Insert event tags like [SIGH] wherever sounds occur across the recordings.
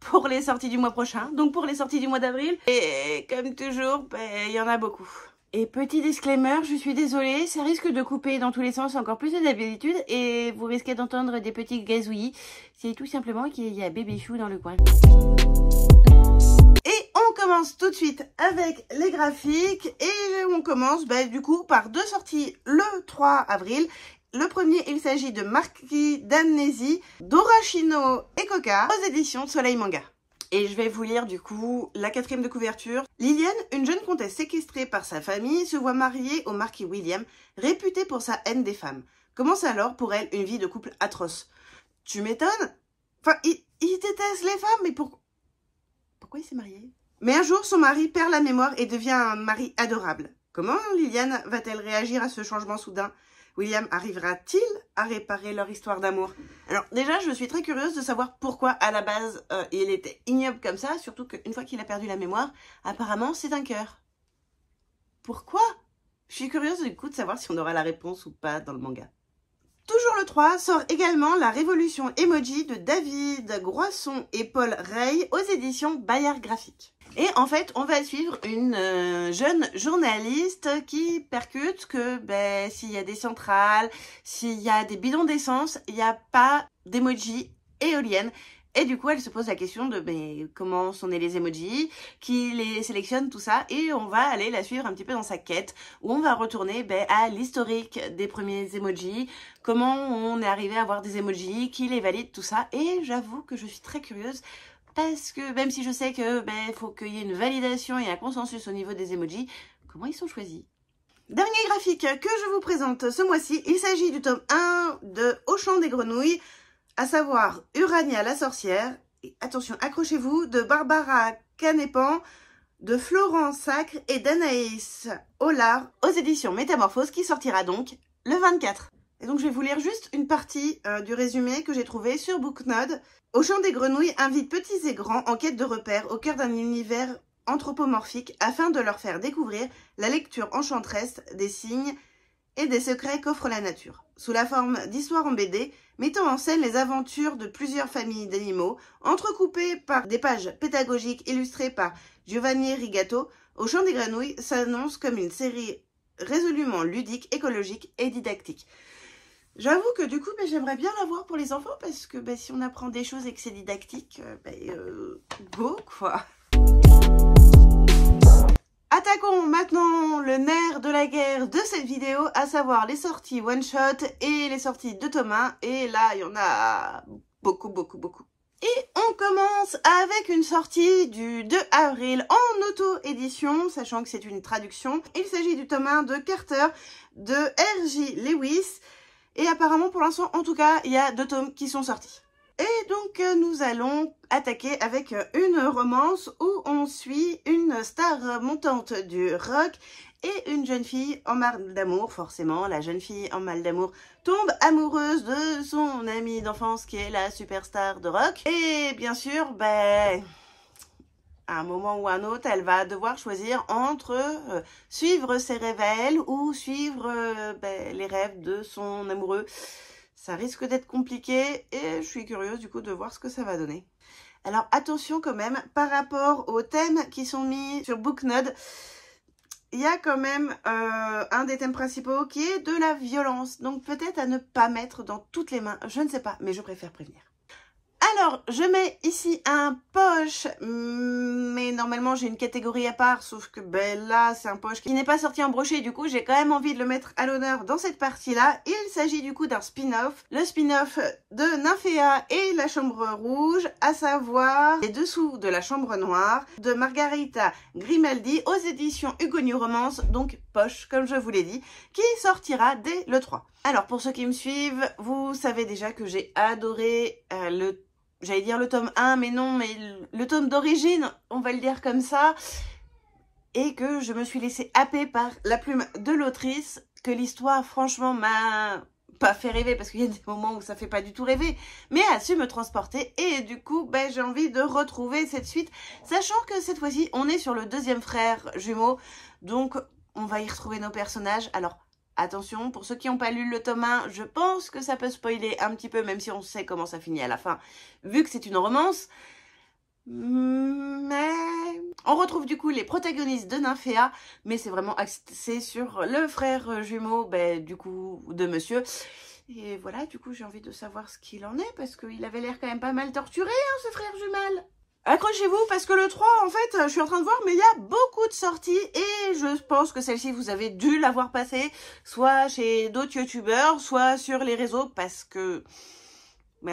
pour les sorties du mois prochain, donc pour les sorties du mois d'avril. Et comme toujours, ben, il y en a beaucoup. Et petit disclaimer, je suis désolée, ça risque de couper dans tous les sens encore plus que d'habitude et vous risquez d'entendre des petits gazouillis. C'est tout simplement qu'il y a bébé chou dans le coin. Et on commence tout de suite avec les graphiques et on commence bah, du coup par deux sorties le 3 avril. Le premier, il s'agit de Marquis d'Amnésie, Dorachino et Coca aux éditions Soleil Manga. Et je vais vous lire du coup la quatrième de couverture. Liliane, une jeune comtesse séquestrée par sa famille, se voit mariée au marquis William, réputé pour sa haine des femmes. Commence alors pour elle une vie de couple atroce. Tu m'étonnes? Enfin, il, déteste les femmes, mais pour... pourquoi il s'est marié Mais un jour, son mari perd la mémoire et devient un mari adorable. Comment Liliane va-t-elle réagir à ce changement soudain? William arrivera-t-il à réparer leur histoire d'amour? Alors déjà, je suis très curieuse de savoir pourquoi à la base euh, il était ignoble comme ça, surtout qu'une fois qu'il a perdu la mémoire, apparemment c'est un cœur. Pourquoi? Je suis curieuse du coup de savoir si on aura la réponse ou pas dans le manga. Toujours le 3 sort également La Révolution Emoji de David Groisson et Paul Rey aux éditions Bayard Graphique. Et en fait, on va suivre une euh, jeune journaliste qui percute que ben, s'il y a des centrales, s'il y a des bidons d'essence, il n'y a pas d'emoji éolienne. Et du coup, elle se pose la question de ben, comment sont nés les emojis, qui les sélectionne, tout ça. Et on va aller la suivre un petit peu dans sa quête, où on va retourner ben, à l'historique des premiers emojis, comment on est arrivé à avoir des emojis, qui les valide, tout ça. Et j'avoue que je suis très curieuse parce que même si je sais que ben faut qu'il y ait une validation et un consensus au niveau des emojis, comment ils sont choisis? Dernier graphique que je vous présente ce mois-ci, il s'agit du tome 1 de Au champ des grenouilles, à savoir Urania la sorcière, attention, accrochez-vous, de Barbara Canepan, de Florence Sacre et d'Anaïs Hollard aux éditions Métamorphose qui sortira donc le 24. Et donc je vais vous lire juste une partie euh, du résumé que j'ai trouvé sur Booknode. Au champ des grenouilles invite petits et grands en quête de repères au cœur d'un univers anthropomorphique afin de leur faire découvrir la lecture enchanteresse des signes et des secrets qu'offre la nature. Sous la forme d'histoires en BD, mettant en scène les aventures de plusieurs familles d'animaux, entrecoupées par des pages pédagogiques illustrées par Giovanni Rigato, Au champ des grenouilles s'annonce comme une série résolument ludique, écologique et didactique. J'avoue que du coup, ben, j'aimerais bien l'avoir pour les enfants parce que ben, si on apprend des choses et que c'est didactique, euh, ben, euh, go quoi Attaquons maintenant le nerf de la guerre de cette vidéo, à savoir les sorties one-shot et les sorties de Thomas. Et là, il y en a beaucoup, beaucoup, beaucoup. Et on commence avec une sortie du 2 avril en auto-édition, sachant que c'est une traduction. Il s'agit du tome 1 de Carter de R.J. Lewis. Et apparemment, pour l'instant, en tout cas, il y a deux tomes qui sont sortis. Et donc, euh, nous allons attaquer avec euh, une romance où on suit une star montante du rock et une jeune fille en mal d'amour, forcément. La jeune fille en mal d'amour tombe amoureuse de son amie d'enfance qui est la superstar de rock. Et bien sûr, ben à un moment ou un autre, elle va devoir choisir entre euh, suivre ses rêves à ou suivre euh, ben, les rêves de son amoureux. Ça risque d'être compliqué et je suis curieuse du coup de voir ce que ça va donner. Alors attention quand même, par rapport aux thèmes qui sont mis sur Booknode, il y a quand même euh, un des thèmes principaux qui est de la violence. Donc peut-être à ne pas mettre dans toutes les mains, je ne sais pas, mais je préfère prévenir. Alors, je mets ici un poche, mais normalement j'ai une catégorie à part, sauf que ben là c'est un poche qui n'est pas sorti en brochet, du coup j'ai quand même envie de le mettre à l'honneur dans cette partie-là. Il s'agit du coup d'un spin-off, le spin-off de Nymphéa et la Chambre Rouge, à savoir Les Dessous de la Chambre Noire de Margarita Grimaldi aux éditions Hugo New Romance, donc poche comme je vous l'ai dit, qui sortira dès le 3. Alors pour ceux qui me suivent, vous savez déjà que j'ai adoré euh, le j'allais dire le tome 1, mais non, mais le tome d'origine, on va le dire comme ça, et que je me suis laissée happer par la plume de l'autrice, que l'histoire, franchement, m'a pas fait rêver, parce qu'il y a des moments où ça fait pas du tout rêver, mais a su me transporter, et du coup, ben, j'ai envie de retrouver cette suite, sachant que cette fois-ci, on est sur le deuxième frère jumeau, donc on va y retrouver nos personnages, alors Attention, pour ceux qui n'ont pas lu le tome 1, je pense que ça peut spoiler un petit peu, même si on sait comment ça finit à la fin, vu que c'est une romance. Mais on retrouve du coup les protagonistes de Nymphéa, mais c'est vraiment axé sur le frère jumeau ben, du coup de monsieur. Et voilà, du coup j'ai envie de savoir ce qu'il en est, parce qu'il avait l'air quand même pas mal torturé, hein, ce frère jumal. Accrochez-vous parce que le 3, en fait, je suis en train de voir, mais il y a beaucoup de sorties et je pense que celle-ci, vous avez dû l'avoir passée, soit chez d'autres youtubeurs, soit sur les réseaux, parce que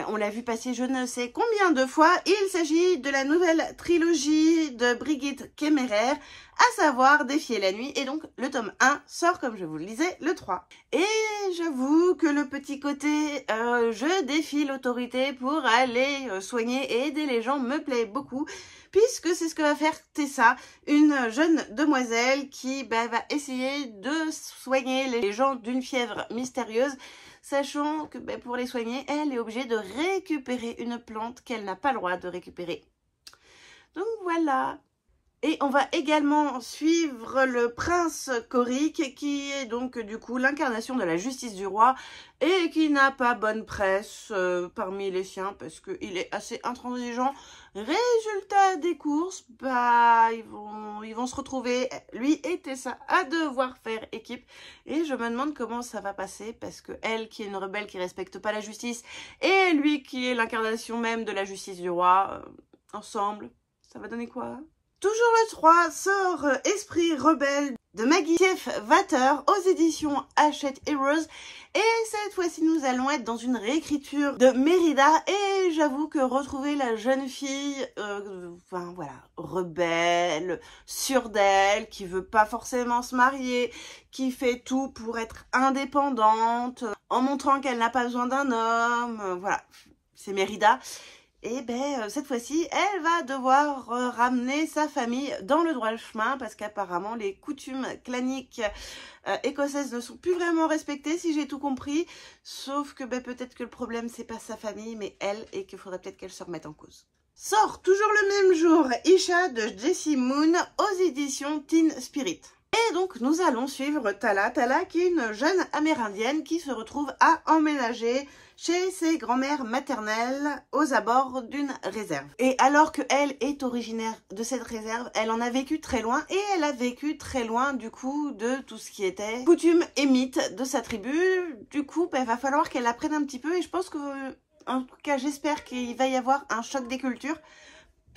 on l'a vu passer je ne sais combien de fois. Il s'agit de la nouvelle trilogie de Brigitte Kemmerer, à savoir Défier la nuit. Et donc, le tome 1 sort, comme je vous le disais, le 3. Et j'avoue que le petit côté euh, je défie l'autorité pour aller euh, soigner et aider les gens me plaît beaucoup puisque c'est ce que va faire Tessa, une jeune demoiselle qui bah, va essayer de soigner les gens d'une fièvre mystérieuse sachant que ben, pour les soigner, elle est obligée de récupérer une plante qu'elle n'a pas le droit de récupérer. Donc voilà. Et on va également suivre le prince Coric, qui est donc du coup l'incarnation de la justice du roi, et qui n'a pas bonne presse euh, parmi les siens, parce qu'il est assez intransigeant. Résultat des courses, bah ils vont, ils vont se retrouver, lui et Tessa, à devoir faire équipe. Et je me demande comment ça va passer, parce que elle, qui est une rebelle qui respecte pas la justice, et lui qui est l'incarnation même de la justice du roi, euh, ensemble, ça va donner quoi Toujours le 3 sort euh, Esprit rebelle de Maggie F. Vater aux éditions Hachette Heroes. Et cette fois-ci, nous allons être dans une réécriture de Mérida. Et j'avoue que retrouver la jeune fille, euh, enfin voilà, rebelle, sûre d'elle, qui veut pas forcément se marier, qui fait tout pour être indépendante, en montrant qu'elle n'a pas besoin d'un homme, euh, voilà, c'est Mérida et ben euh, cette fois-ci, elle va devoir euh, ramener sa famille dans le droit chemin parce qu'apparemment les coutumes claniques euh, écossaises ne sont plus vraiment respectées si j'ai tout compris. Sauf que ben, peut-être que le problème c'est pas sa famille mais elle et qu'il faudrait peut-être qu'elle se remette en cause. Sort toujours le même jour Isha de Jessie Moon aux éditions Teen Spirit. Et donc nous allons suivre Tala, Tala qui est une jeune amérindienne qui se retrouve à emménager chez ses grands-mères maternelles aux abords d'une réserve. Et alors qu'elle est originaire de cette réserve, elle en a vécu très loin et elle a vécu très loin du coup de tout ce qui était coutume et mythe de sa tribu. Du coup, il bah, va falloir qu'elle apprenne un petit peu et je pense que, en tout cas j'espère qu'il va y avoir un choc des cultures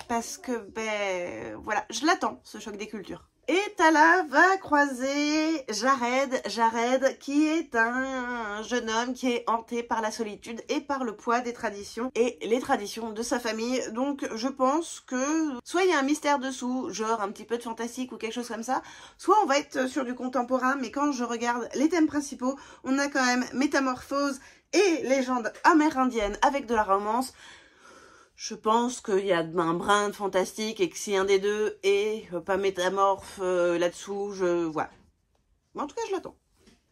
parce que, ben voilà, je l'attends ce choc des cultures. Et Tala va croiser Jared, Jared qui est un jeune homme qui est hanté par la solitude et par le poids des traditions et les traditions de sa famille. Donc je pense que soit il y a un mystère dessous, genre un petit peu de fantastique ou quelque chose comme ça, soit on va être sur du contemporain, mais quand je regarde les thèmes principaux, on a quand même métamorphose et légende amérindienne avec de la romance. Je pense qu'il y a un brin de fantastique et que si un des deux est pas métamorphe euh, là-dessous, je vois. En tout cas, je l'attends.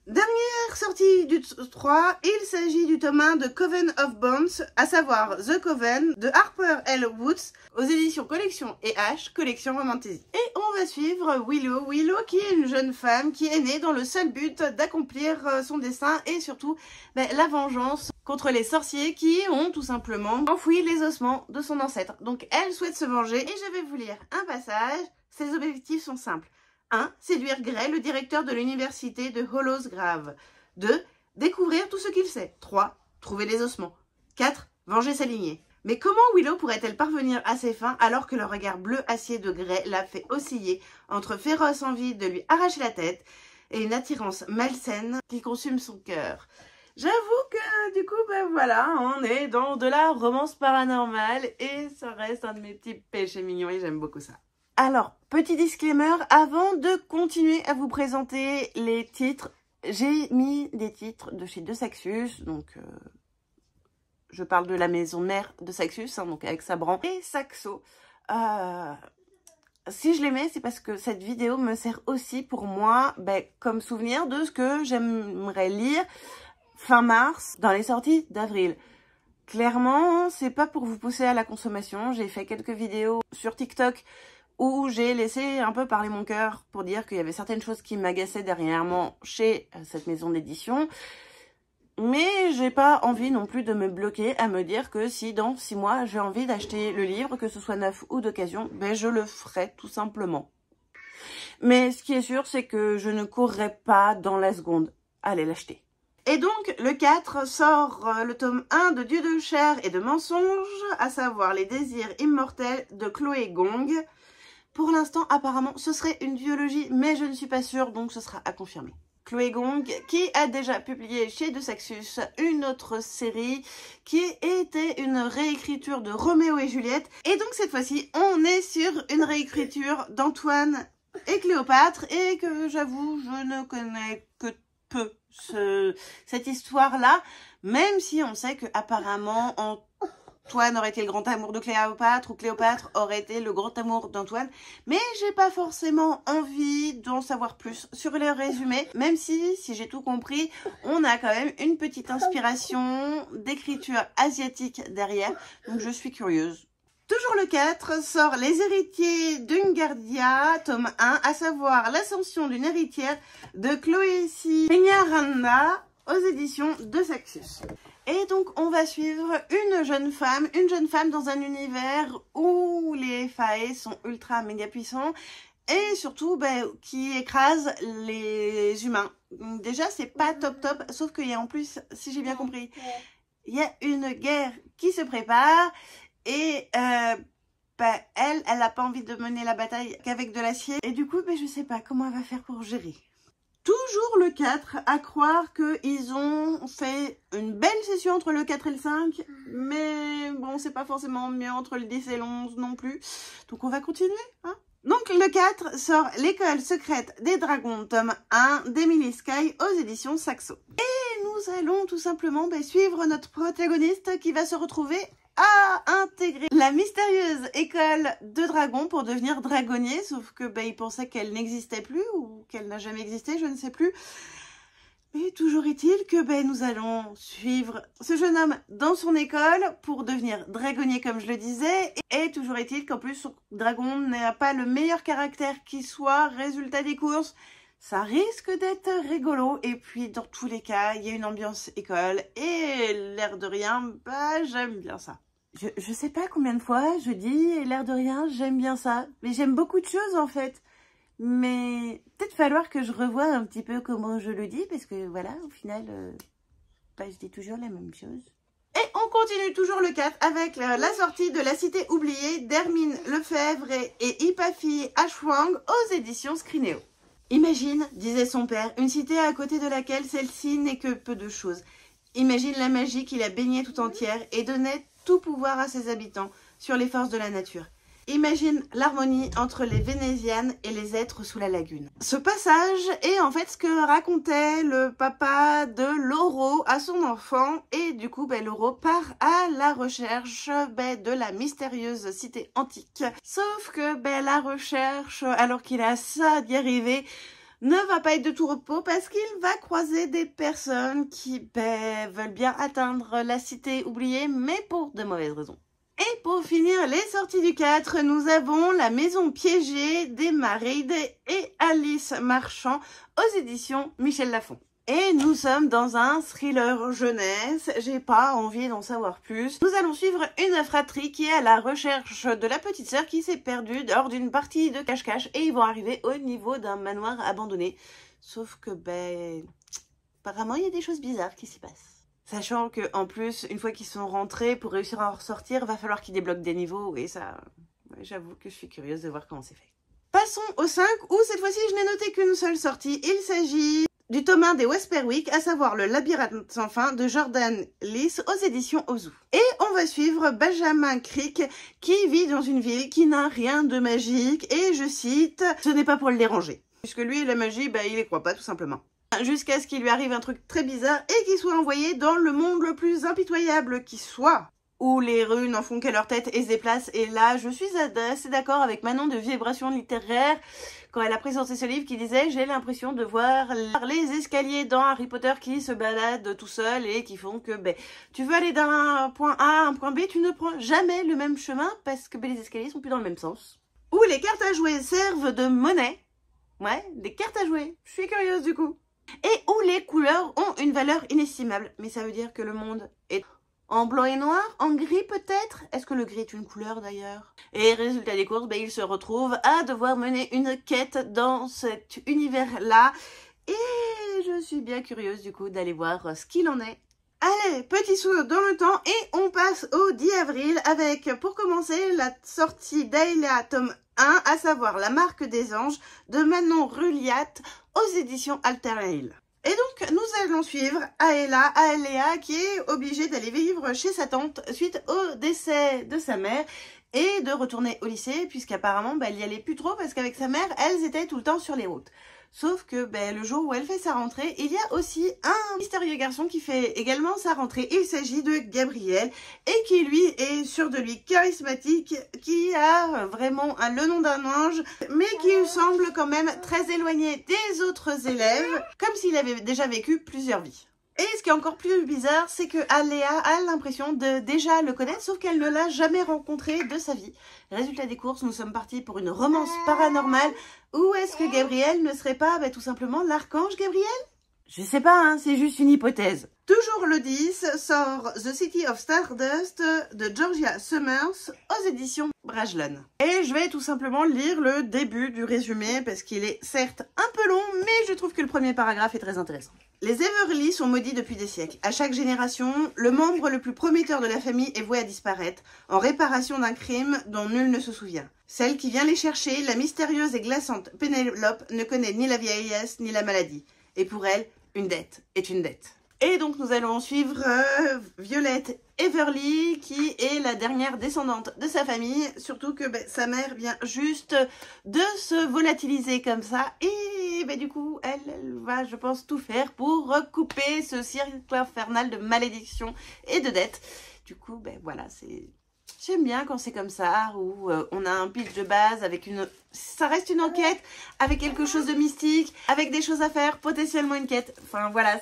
Dernière sortie du 3, il s'agit du tome 1 de Coven of Bones, à savoir The Coven de Harper L. Woods aux éditions Collection et H, Collection Romantasy. Et on va suivre Willow, Willow qui est une jeune femme qui est née dans le seul but d'accomplir euh, son destin et surtout ben, la vengeance contre les sorciers qui ont tout simplement enfoui les ossements de son ancêtre. Donc elle souhaite se venger et je vais vous lire un passage. Ses objectifs sont simples. 1. Séduire Gray, le directeur de l'université de Hollows Grave. 2. Découvrir tout ce qu'il sait. 3. Trouver les ossements. 4. Venger sa lignée. Mais comment Willow pourrait-elle parvenir à ses fins alors que le regard bleu acier de Gray l'a fait osciller entre féroce envie de lui arracher la tête et une attirance malsaine qui consume son cœur? J'avoue que du coup, ben voilà, on est dans de la romance paranormale et ça reste un de mes petits péchés mignons et j'aime beaucoup ça. Alors, petit disclaimer, avant de continuer à vous présenter les titres, j'ai mis des titres de chez De Saxus, donc euh, je parle de la maison mère de Saxus, hein, donc avec Sabran et Saxo. Euh, si je les mets, c'est parce que cette vidéo me sert aussi pour moi ben, comme souvenir de ce que j'aimerais lire fin mars dans les sorties d'avril. Clairement, c'est pas pour vous pousser à la consommation. J'ai fait quelques vidéos sur TikTok où j'ai laissé un peu parler mon cœur pour dire qu'il y avait certaines choses qui m'agaçaient dernièrement chez euh, cette maison d'édition. Mais j'ai pas envie non plus de me bloquer à me dire que si dans six mois j'ai envie d'acheter le livre, que ce soit neuf ou d'occasion, ben je le ferai tout simplement. Mais ce qui est sûr, c'est que je ne courrai pas dans la seconde à aller l'acheter. Et donc, le 4 sort euh, le tome 1 de Dieu de chair et de mensonge, à savoir Les désirs immortels de Chloé Gong. Pour l'instant, apparemment, ce serait une biologie, mais je ne suis pas sûre, donc ce sera à confirmer. Chloé Gong, qui a déjà publié chez De Saxus une autre série qui était une réécriture de Roméo et Juliette. Et donc cette fois-ci, on est sur une réécriture d'Antoine et Cléopâtre et que j'avoue, je ne connais que peu cette histoire-là, même si on sait que apparemment Antoine aurait été le grand amour de Cléopâtre ou Cléopâtre aurait été le grand amour d'Antoine. Mais j'ai pas forcément envie d'en savoir plus sur le résumé, même si, si j'ai tout compris, on a quand même une petite inspiration d'écriture asiatique derrière. Donc je suis curieuse. Toujours le 4 sort Les héritiers d'Ungardia, tome 1, à savoir l'ascension d'une héritière de Chloé Peñaranda aux éditions de Saxus. Et donc, on va suivre une jeune femme, une jeune femme dans un univers où les faées sont ultra méga puissants et surtout ben, qui écrase les humains. Déjà, c'est pas top top, sauf qu'il y a en plus, si j'ai bien compris, il y a une guerre qui se prépare et euh, bah, elle, elle n'a pas envie de mener la bataille qu'avec de l'acier. Et du coup, bah, je sais pas comment elle va faire pour gérer. Toujours le 4, à croire qu'ils ont fait une belle session entre le 4 et le 5. Mais bon, c'est pas forcément mieux entre le 10 et le 11 non plus. Donc on va continuer. Hein donc le 4 sort L'école secrète des dragons, tome 1 d'Emily Sky aux éditions Saxo. Et nous allons tout simplement bah, suivre notre protagoniste qui va se retrouver a intégré la mystérieuse école de dragons pour devenir dragonnier, sauf que bah, il pensait qu'elle n'existait plus ou qu'elle n'a jamais existé, je ne sais plus. Mais toujours est-il que ben, nous allons suivre ce jeune homme dans son école pour devenir dragonnier comme je le disais. Et toujours est-il qu'en plus son dragon n'a pas le meilleur caractère qui soit, résultat des courses. Ça risque d'être rigolo et puis dans tous les cas, il y a une ambiance école et l'air de rien, bah j'aime bien ça. Je, sais pas combien de fois je dis, l'air de rien, j'aime bien ça. Mais j'aime beaucoup de choses en fait. Mais peut-être falloir que je revoie un petit peu comment je le dis, parce que voilà, au final, euh, bah, je dis toujours la même chose. Et on continue toujours le 4 avec la, sortie de La Cité oubliée d'Hermine Lefebvre et, et Ashwang aux éditions Scrinéo. Imagine, disait son père, une cité à côté de laquelle celle-ci n'est que peu de choses. Imagine la magie qui la baignait tout entière et donnait tout pouvoir à ses habitants sur les forces de la nature. Imagine l'harmonie entre les Vénésianes et les êtres sous la lagune. Ce passage est en fait ce que racontait le papa de Loro à son enfant et du coup ben, Loro part à la recherche ben, de la mystérieuse cité antique. Sauf que ben, la recherche, alors qu'il a ça d'y arriver, ne va pas être de tout repos parce qu'il va croiser des personnes qui ben, veulent bien atteindre la cité oubliée, mais pour de mauvaises raisons. Et pour finir les sorties du 4, nous avons La Maison Piégée d'Emma Reid et Alice Marchand aux éditions Michel Lafon. Et nous sommes dans un thriller jeunesse, j'ai pas envie d'en savoir plus. Nous allons suivre une fratrie qui est à la recherche de la petite sœur qui s'est perdue lors d'une partie de cache-cache et ils vont arriver au niveau d'un manoir abandonné. Sauf que, ben, apparemment il y a des choses bizarres qui s'y passent. Sachant que en plus, une fois qu'ils sont rentrés, pour réussir à en ressortir, va falloir qu'ils débloquent des niveaux et ça, j'avoue que je suis curieuse de voir comment c'est fait. Passons au 5 où cette fois-ci je n'ai noté qu'une seule sortie. Il s'agit du tome 1 des Wesperwick, à savoir Le labyrinthe sans fin de Jordan Lys aux éditions Ozu. Et on va suivre Benjamin Crick qui vit dans une ville qui n'a rien de magique et je cite, ce n'est pas pour le déranger. Puisque lui, la magie, bah, il les croit pas tout simplement. Jusqu'à ce qu'il lui arrive un truc très bizarre et qu'il soit envoyé dans le monde le plus impitoyable qui soit où les rues n'en font qu'à leur tête et se déplacent. Et là, je suis assez d'accord avec Manon de Vibration littéraire quand elle a présenté ce livre qui disait j'ai l'impression de voir les escaliers dans Harry Potter qui se baladent tout seuls et qui font que ben, tu veux aller d'un point A à un point B, tu ne prends jamais le même chemin parce que ben, les escaliers sont plus dans le même sens. Où les cartes à jouer servent de monnaie. Ouais, des cartes à jouer. Je suis curieuse du coup et où les couleurs ont une valeur inestimable, mais ça veut dire que le monde est en blanc et noir, en gris peut-être? Est-ce que le gris est une couleur d'ailleurs? Et résultat des courses, ben, il se retrouve à devoir mener une quête dans cet univers-là. Et je suis bien curieuse du coup d'aller voir ce qu'il en est. Allez, petit saut dans le temps et on passe au 10 avril avec, pour commencer, la sortie d'Aelia tome 1, à savoir La marque des anges de Manon Rulliat aux éditions Alter et donc, nous allons suivre Aela, Aléa, qui est obligée d'aller vivre chez sa tante suite au décès de sa mère et de retourner au lycée, puisqu'apparemment, bah, elle y allait plus trop parce qu'avec sa mère, elles étaient tout le temps sur les routes. Sauf que ben, le jour où elle fait sa rentrée, il y a aussi un mystérieux garçon qui fait également sa rentrée. Il s'agit de Gabriel et qui lui est sûr de lui charismatique, qui a vraiment un, le nom d'un ange, mais qui semble quand même très éloigné des autres élèves, comme s'il avait déjà vécu plusieurs vies. Et ce qui est encore plus bizarre, c'est que Aléa a l'impression de déjà le connaître, sauf qu'elle ne l'a jamais rencontré de sa vie. Résultat des courses, nous sommes partis pour une romance paranormale. Ou est-ce que Gabriel ne serait pas bah, tout simplement l'archange Gabriel? Je sais pas, hein, c'est juste une hypothèse. Toujours le 10 sort The City of Stardust de Georgia Summers aux éditions Brajlon. Et je vais tout simplement lire le début du résumé parce qu'il est certes un peu long, mais je trouve que le premier paragraphe est très intéressant. Les Everly sont maudits depuis des siècles. À chaque génération, le membre le plus prometteur de la famille est voué à disparaître, en réparation d'un crime dont nul ne se souvient. Celle qui vient les chercher, la mystérieuse et glaçante Pénélope, ne connaît ni la vieillesse ni la maladie. Et pour elle, une dette est une dette. Et donc nous allons suivre euh, Violette Everly qui est la dernière descendante de sa famille, surtout que ben, sa mère vient juste de se volatiliser comme ça et ben, du coup elle, va je pense tout faire pour recouper ce cercle infernal de malédiction et de dette. Du coup ben voilà c'est... J'aime bien quand c'est comme ça, où euh, on a un pitch de base avec une... Ça reste une enquête, avec quelque chose de mystique, avec des choses à faire, potentiellement une quête. Enfin voilà,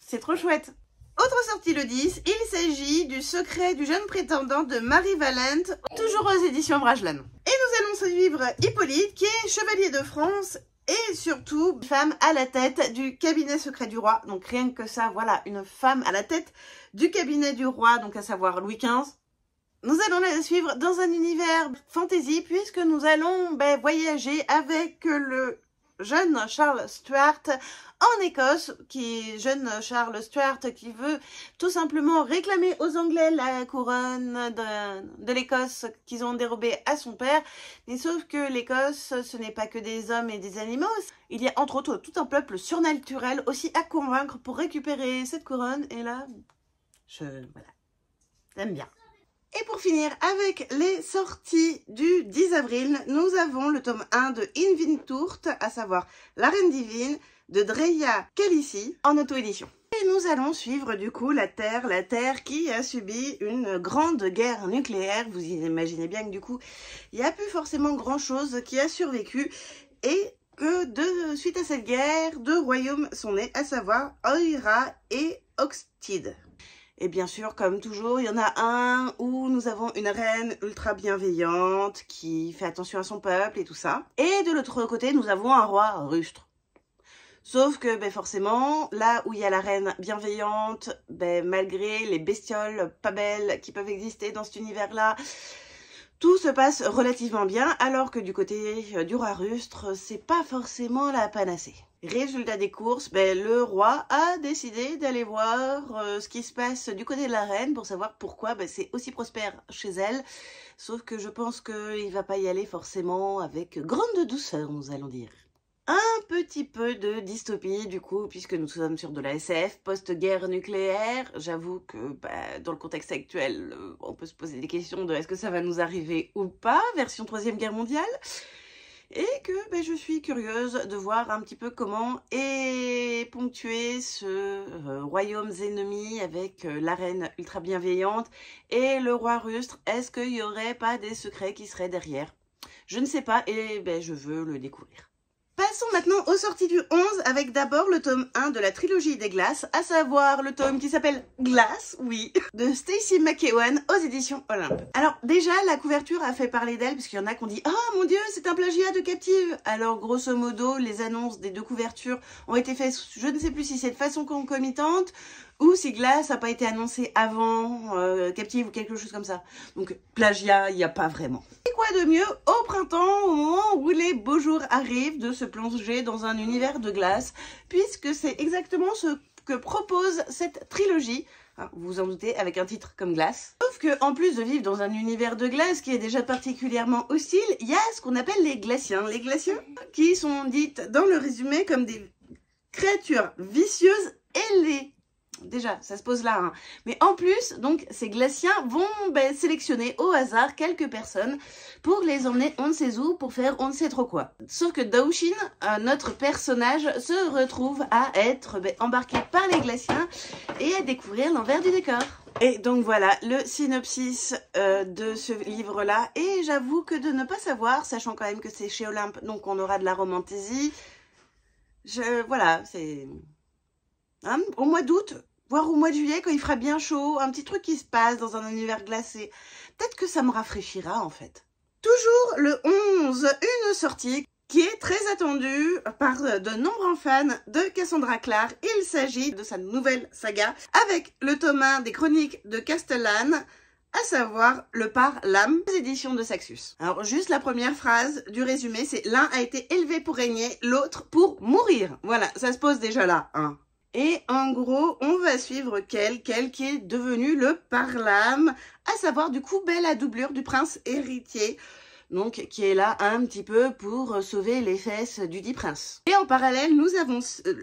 c'est... Trop chouette. Autre sortie le 10, il s'agit du secret du jeune prétendant de Marie Valente, toujours aux éditions Brajlan. Et nous allons suivre Hippolyte, qui est chevalier de France et surtout femme à la tête du cabinet secret du roi. Donc rien que ça, voilà, une femme à la tête du cabinet du roi, donc à savoir Louis XV. Nous allons la suivre dans un univers fantasy puisque nous allons ben, voyager avec le jeune Charles Stuart en Écosse, qui jeune Charles Stuart qui veut tout simplement réclamer aux Anglais la couronne de, de l'Écosse qu'ils ont dérobée à son père. Mais sauf que l'Écosse, ce n'est pas que des hommes et des animaux. Il y a entre autres tout un peuple surnaturel aussi à convaincre pour récupérer cette couronne. Et là, je... voilà, j'aime bien. Et pour finir avec les sorties du 10 avril, nous avons le tome 1 de Invintourt, à savoir La Reine Divine de Dreya Calici en auto-édition. Et nous allons suivre du coup la Terre, la Terre qui a subi une grande guerre nucléaire. Vous imaginez bien que du coup, il n'y a plus forcément grand chose qui a survécu et que de, suite à cette guerre, deux royaumes sont nés, à savoir Oira et Oxtide. Et bien sûr, comme toujours, il y en a un où nous avons une reine ultra bienveillante qui fait attention à son peuple et tout ça. Et de l'autre côté, nous avons un roi rustre. Sauf que ben forcément, là où il y a la reine bienveillante, ben, malgré les bestioles pas belles qui peuvent exister dans cet univers-là, tout se passe relativement bien, alors que du côté euh, du roi rustre, c'est pas forcément la panacée. Résultat des courses, ben, le roi a décidé d'aller voir euh, ce qui se passe du côté de la reine pour savoir pourquoi ben, c'est aussi prospère chez elle. Sauf que je pense qu'il va pas y aller forcément avec grande douceur, nous allons dire un petit peu de dystopie du coup puisque nous sommes sur de la SF post-guerre nucléaire. J'avoue que bah, dans le contexte actuel, euh, on peut se poser des questions de est-ce que ça va nous arriver ou pas, version troisième guerre mondiale. Et que bah, je suis curieuse de voir un petit peu comment est ponctué ce euh, royaume ennemi avec euh, la reine ultra bienveillante et le roi rustre. Est-ce qu'il n'y aurait pas des secrets qui seraient derrière? Je ne sais pas et ben, je veux le découvrir. Passons maintenant aux sorties du 11 avec d'abord le tome 1 de la trilogie des glaces, à savoir le tome qui s'appelle Glace, oui, [LAUGHS] de Stacy McEwan aux éditions Olympe. Alors déjà, la couverture a fait parler d'elle parce qu'il y en a qui ont dit « Oh mon dieu, c'est un plagiat de Captive !» Alors grosso modo, les annonces des deux couvertures ont été faites, je ne sais plus si c'est de façon concomitante ou si Glace n'a pas été annoncé avant euh, Captive ou quelque chose comme ça. Donc plagiat, il n'y a pas vraiment. Et quoi de mieux au printemps, au moment où les beaux jours arrivent, de se plonger dans un univers de glace, puisque c'est exactement ce que propose cette trilogie. Ah, vous vous en doutez, avec un titre comme Glace. Sauf que, en plus de vivre dans un univers de glace qui est déjà particulièrement hostile, il y a ce qu'on appelle les glaciens. Les glaciens qui sont dites dans le résumé comme des créatures vicieuses et les déjà, ça se pose là. Hein. Mais en plus, donc, ces glaciens vont ben, sélectionner au hasard quelques personnes pour les emmener on ne sait où, pour faire on ne sait trop quoi. Sauf que Daoshin, notre personnage, se retrouve à être ben, embarqué par les glaciens et à découvrir l'envers du décor. Et donc voilà le synopsis euh, de ce livre-là. Et j'avoue que de ne pas savoir, sachant quand même que c'est chez Olympe, donc on aura de la romantaisie. Je, voilà, c'est... Hein, au mois d'août, voire au mois de juillet quand il fera bien chaud, un petit truc qui se passe dans un univers glacé. Peut-être que ça me rafraîchira en fait. Toujours le 11, une sortie qui est très attendue par de nombreux fans de Cassandra Clare. Il s'agit de sa nouvelle saga avec le tome 1 des chroniques de Castellane, à savoir le par l'âme des éditions de Saxus. Alors juste la première phrase du résumé, c'est l'un a été élevé pour régner, l'autre pour mourir. Voilà, ça se pose déjà là. Hein. Et en gros, on va suivre Kel, Kel qui est devenu le Parlam, à savoir du coup belle à doublure du prince héritier, donc qui est là un petit peu pour sauver les fesses du dit prince. Et en parallèle, nous,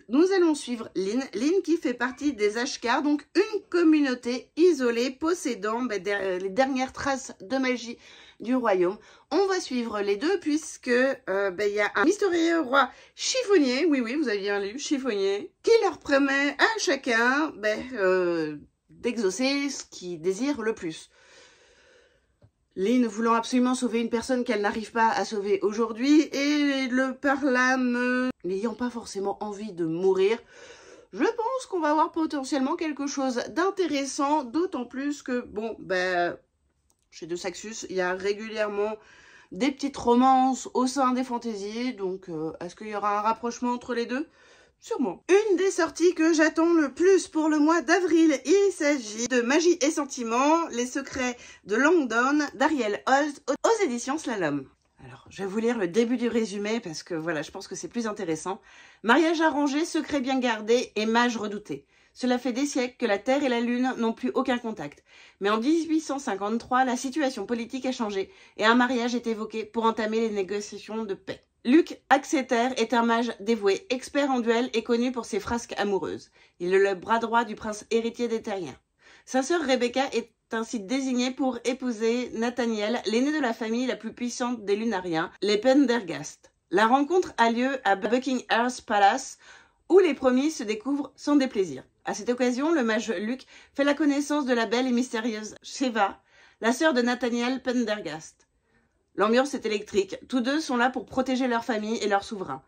nous allons suivre Lynn, Lynn qui fait partie des Ashkar, donc une communauté isolée possédant ben, les dernières traces de magie du royaume. On va suivre les deux puisque euh, ben, il y a un mystérieux roi chiffonnier, oui oui vous avez bien lu, chiffonnier, qui leur promet à chacun ben, euh, d'exaucer ce qu'ils désirent le plus. Lynn voulant absolument sauver une personne qu'elle n'arrive pas à sauver aujourd'hui et le parlame n'ayant pas forcément envie de mourir. Je pense qu'on va avoir potentiellement quelque chose d'intéressant, d'autant plus que, bon, ben, chez De Saxus, il y a régulièrement des petites romances au sein des fantaisies. Donc, euh, est-ce qu'il y aura un rapprochement entre les deux? Sûrement. Une des sorties que j'attends le plus pour le mois d'avril, il s'agit de Magie et Sentiments, les secrets de Langdon d'Ariel Holt aux éditions Slalom. Alors, je vais vous lire le début du résumé parce que voilà, je pense que c'est plus intéressant. Mariage arrangé, secret bien gardé et mage redouté. Cela fait des siècles que la Terre et la Lune n'ont plus aucun contact. Mais en 1853, la situation politique a changé et un mariage est évoqué pour entamer les négociations de paix. Luc Axeter est un mage dévoué, expert en duel et connu pour ses frasques amoureuses. Il est le bras droit du prince héritier des Terriens. Sa sœur Rebecca est ainsi désignée pour épouser Nathaniel, l'aîné de la famille la plus puissante des Lunariens, les Pendergast. La rencontre a lieu à Buckingham Palace, où les promis se découvrent sans déplaisir. À cette occasion, le mage Luc fait la connaissance de la belle et mystérieuse Sheva, la sœur de Nathaniel Pendergast. L'ambiance est électrique. Tous deux sont là pour protéger leur famille et leur souverain.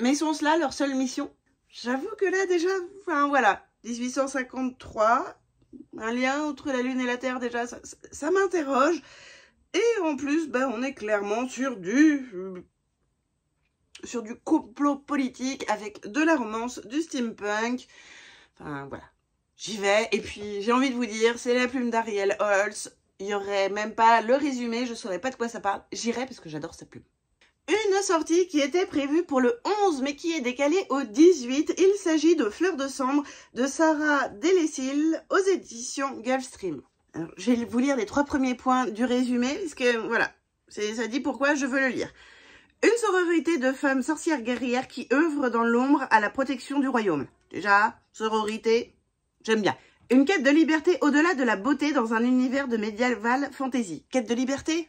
Mais sont-ce là leur seule mission? J'avoue que là déjà, enfin voilà, 1853, un lien entre la Lune et la Terre déjà, ça, m'interroge. Et en plus, ben, on est clairement sur du sur du complot politique avec de la romance, du steampunk. Enfin, voilà. J'y vais. Et puis, j'ai envie de vous dire, c'est la plume d'Ariel Holtz. Il n'y aurait même pas le résumé, je ne saurais pas de quoi ça parle. J'irai parce que j'adore sa plume. Une sortie qui était prévue pour le 11, mais qui est décalée au 18. Il s'agit de Fleurs de Sambre de Sarah Delessil aux éditions Gulfstream. Alors, je vais vous lire les trois premiers points du résumé, puisque voilà, ça dit pourquoi je veux le lire. Une sororité de femmes sorcières guerrières qui œuvrent dans l'ombre à la protection du royaume. Déjà, sororité, j'aime bien. Une quête de liberté au-delà de la beauté dans un univers de médiéval fantasy. Quête de liberté?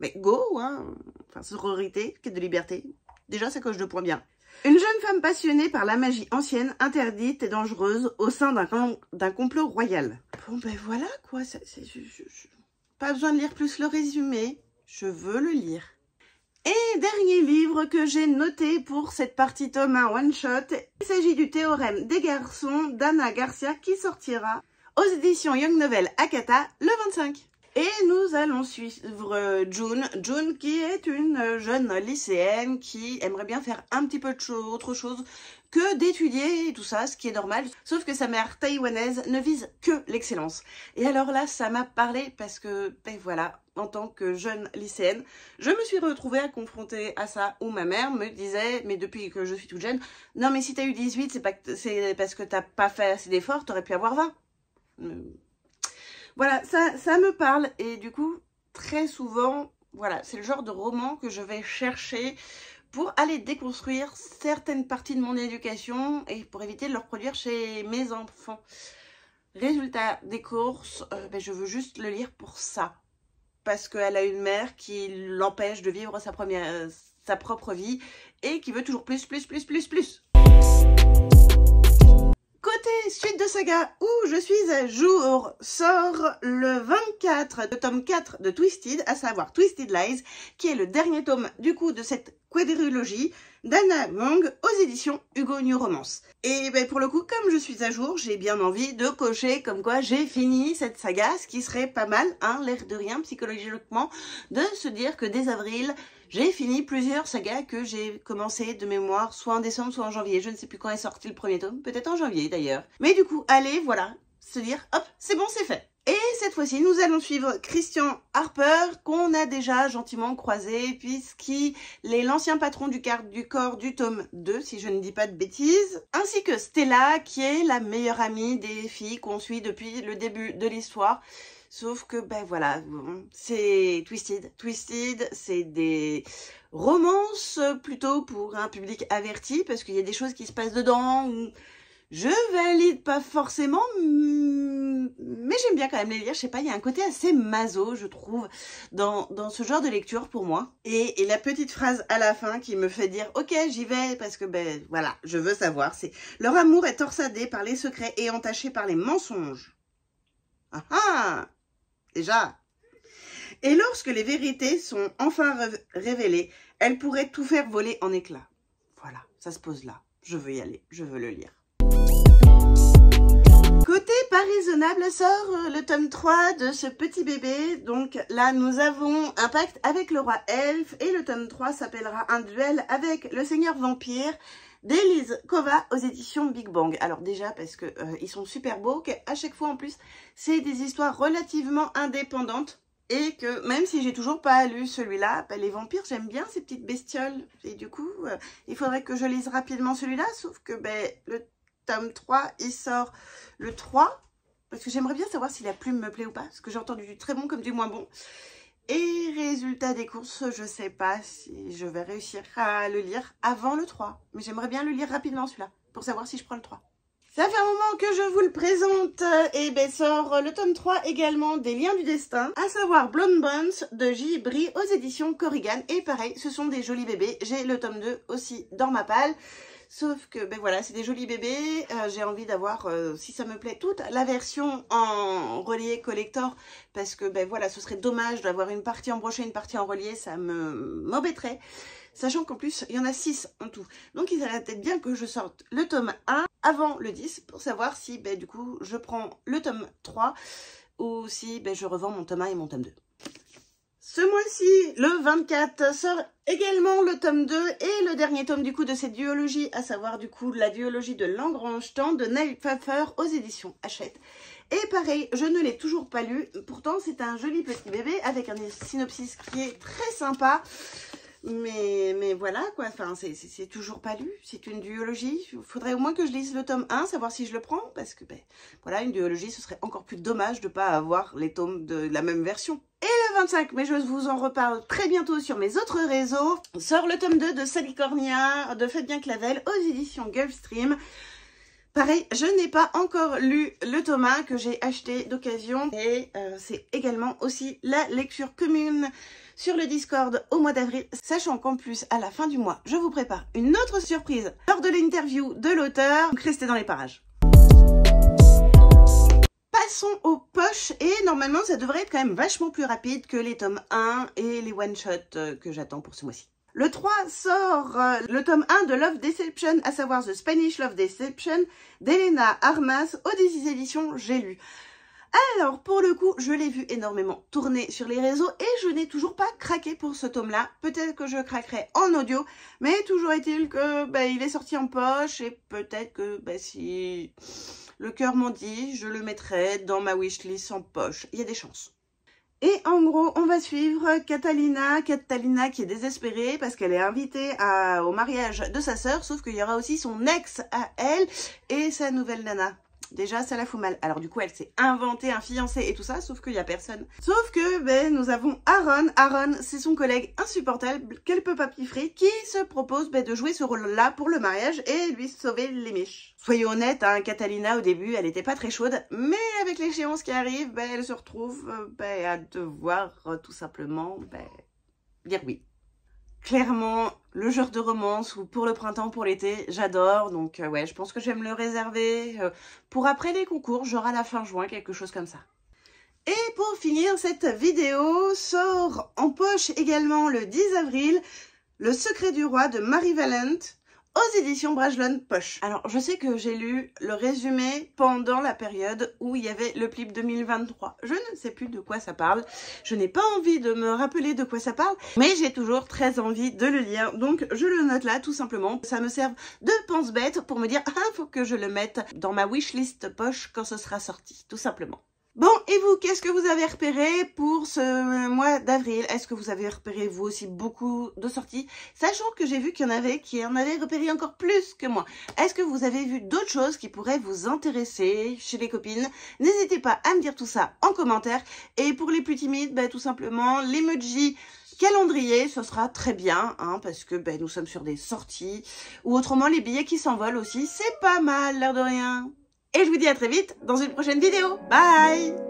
Mais go, hein Enfin, sororité, quête de liberté. Déjà, ça coche de points bien. Une jeune femme passionnée par la magie ancienne, interdite et dangereuse au sein d'un complot royal. Bon, ben voilà, quoi. Pas besoin de lire plus le résumé. Je veux le lire. Et dernier livre que j'ai noté pour cette partie tome 1 one shot, il s'agit du théorème des garçons d'Anna Garcia qui sortira aux éditions Young Novel Akata le 25. Et nous allons suivre June. June qui est une jeune lycéenne qui aimerait bien faire un petit peu de autre chose que d'étudier et tout ça, ce qui est normal. Sauf que sa mère taïwanaise ne vise que l'excellence. Et alors là, ça m'a parlé parce que, ben voilà, en tant que jeune lycéenne, je me suis retrouvée à confronter à ça où ma mère me disait, mais depuis que je suis toute jeune, non mais si t'as eu 18, c'est pas c'est parce que t'as pas fait assez d'efforts, t'aurais pu avoir 20. Voilà, ça, me parle et du coup, très souvent, voilà, c'est le genre de roman que je vais chercher pour aller déconstruire certaines parties de mon éducation et pour éviter de le reproduire chez mes enfants. Résultat des courses, euh, ben, je veux juste le lire pour ça. Parce qu'elle a une mère qui l'empêche de vivre sa, sa propre vie et qui veut toujours plus, plus, plus, plus, plus. Suite de saga où je suis à jour, sort le 24 de tome 4 de Twisted, à savoir Twisted Lies, qui est le dernier tome du coup de cette quadrilogie d'Anna Wong aux éditions Hugo New Romance. Et ben pour le coup, comme je suis à jour, j'ai bien envie de cocher comme quoi j'ai fini cette saga, ce qui serait pas mal, hein, l'air de rien psychologiquement, de se dire que dès avril, j'ai fini plusieurs sagas que j'ai commencé de mémoire, soit en décembre, soit en janvier. Je ne sais plus quand est sorti le premier tome, peut-être en janvier d'ailleurs. Mais du coup, allez, voilà, se dire, hop, c'est bon, c'est fait. Et cette fois-ci, nous allons suivre Christian Harper, qu'on a déjà gentiment croisé, puisqu'il est l'ancien patron du, du corps du tome 2, si je ne dis pas de bêtises, ainsi que Stella, qui est la meilleure amie des filles qu'on suit depuis le début de l'histoire. Sauf que, ben voilà, c'est Twisted. Twisted, c'est des romances plutôt pour un public averti, parce qu'il y a des choses qui se passent dedans où je valide pas forcément, mais j'aime bien quand même les lire. Je sais pas, il y a un côté assez maso, je trouve, dans, dans ce genre de lecture pour moi. Et, et, la petite phrase à la fin qui me fait dire, ok, j'y vais, parce que, ben voilà, je veux savoir, c'est « Leur amour est torsadé par les secrets et entaché par les mensonges. » Ah ah déjà. Et lorsque les vérités sont enfin révélées, elles pourraient tout faire voler en éclats. Voilà, ça se pose là. Je veux y aller, je veux le lire. Côté pas raisonnable sort euh, le tome 3 de ce petit bébé. Donc là, nous avons un pacte avec le roi elfe et le tome 3 s'appellera un duel avec le seigneur vampire d'Elise Kova aux éditions Big Bang. Alors déjà parce que euh, ils sont super beaux, qu'à chaque fois en plus c'est des histoires relativement indépendantes et que même si j'ai toujours pas lu celui-là, bah, les vampires j'aime bien ces petites bestioles et du coup euh, il faudrait que je lise rapidement celui-là sauf que ben, le tome 3 il sort le 3 parce que j'aimerais bien savoir si la plume me plaît ou pas parce que j'ai entendu du très bon comme du moins bon. Et résultat des courses, je sais pas si je vais réussir à le lire avant le 3. Mais j'aimerais bien le lire rapidement celui-là, pour savoir si je prends le 3. Ça fait un moment que je vous le présente, et ben sort le tome 3 également des Liens du Destin, à savoir Blonde Bones de J. Brie aux éditions Corrigan. Et pareil, ce sont des jolis bébés, j'ai le tome 2 aussi dans ma palle. Sauf que, ben voilà, c'est des jolis bébés. Euh, j'ai envie d'avoir, euh, si ça me plaît, toute la version en relié collector. Parce que, ben voilà, ce serait dommage d'avoir une partie en brochet, une partie en relié. Ça me m'embêterait. Sachant qu'en plus, il y en a 6 en tout. Donc, il serait peut-être bien que je sorte le tome 1 avant le 10 pour savoir si, ben, du coup, je prends le tome 3 ou si ben, je revends mon tome 1 et mon tome 2. Ce mois-ci, le 24, sort également le tome 2 et le dernier tome du coup de cette duologie, à savoir du coup la duologie de Langrange Temps de Neil Pfeffer aux éditions Hachette. Et pareil, je ne l'ai toujours pas lu, pourtant c'est un joli petit bébé avec un synopsis qui est très sympa. Mais, mais voilà, quoi, enfin, c'est toujours pas lu, c'est une duologie. Il faudrait au moins que je lise le tome 1, savoir si je le prends, parce que, ben, voilà, une duologie, ce serait encore plus dommage de ne pas avoir les tomes de la même version. Et le 25, mais je vous en reparle très bientôt sur mes autres réseaux, sort le tome 2 de Salicornia, de Fabien Clavel, aux éditions Gulfstream. Pareil, je n'ai pas encore lu le Thomas que j'ai acheté d'occasion et euh, c'est également aussi la lecture commune sur le Discord au mois d'avril, sachant qu'en plus, à la fin du mois, je vous prépare une autre surprise lors de l'interview de l'auteur. Donc restez dans les parages. Passons aux poches et normalement ça devrait être quand même vachement plus rapide que les tomes 1 et les one-shots euh, que j'attends pour ce mois-ci. Le 3 sort euh, le tome 1 de Love Deception, à savoir The Spanish Love Deception d'Elena Armas aux éditions J'ai lu. Alors, pour le coup, je l'ai vu énormément tourner sur les réseaux et je n'ai toujours pas craqué pour ce tome-là. Peut-être que je craquerai en audio, mais toujours est-il que bah, il est sorti en poche et peut-être que bah, si le cœur m'en dit, je le mettrai dans ma wishlist en poche. Il y a des chances. Et en gros, on va suivre Catalina, Catalina qui est désespérée parce qu'elle est invitée au mariage de sa sœur, sauf qu'il y aura aussi son ex à elle et sa nouvelle nana. Déjà, ça la fout mal. Alors du coup, elle s'est inventée un fiancé et tout ça, sauf qu'il n'y a personne. Sauf que ben, nous avons Aaron. Aaron, c'est son collègue insupportable qu'elle peut pas qui se propose ben, de jouer ce rôle-là pour le mariage et lui sauver les miches. Soyons honnêtes, hein, Catalina, au début, elle était pas très chaude, mais avec l'échéance qui arrive, ben, elle se retrouve ben, à devoir euh, tout simplement ben, dire oui clairement le genre de romance ou pour le printemps, pour l'été, j'adore. Donc euh, ouais, je pense que je vais me le réserver euh, pour après les concours, genre à la fin juin, quelque chose comme ça. Et pour finir cette vidéo, sort en poche également le 10 avril Le secret du roi de Marie Valente aux éditions Brajlon Poche. Alors, je sais que j'ai lu le résumé pendant la période où il y avait le clip 2023. Je ne sais plus de quoi ça parle. Je n'ai pas envie de me rappeler de quoi ça parle, mais j'ai toujours très envie de le lire. Donc, je le note là, tout simplement. Ça me sert de pense-bête pour me dire, ah, faut que je le mette dans ma wishlist poche quand ce sera sorti, tout simplement. Bon, et vous, qu'est-ce que vous avez repéré pour ce mois d'avril? Est-ce que vous avez repéré, vous aussi, beaucoup de sorties? Sachant que j'ai vu qu'il y en avait qui en avaient repéré encore plus que moi. Est-ce que vous avez vu d'autres choses qui pourraient vous intéresser chez les copines? N'hésitez pas à me dire tout ça en commentaire. Et pour les plus timides, bah, tout simplement, l'emoji calendrier, ce sera très bien, hein, parce que ben, nous sommes sur des sorties. Ou autrement, les billets qui s'envolent aussi, c'est pas mal, l'air de rien. Et je vous dis à très vite dans une prochaine vidéo. Bye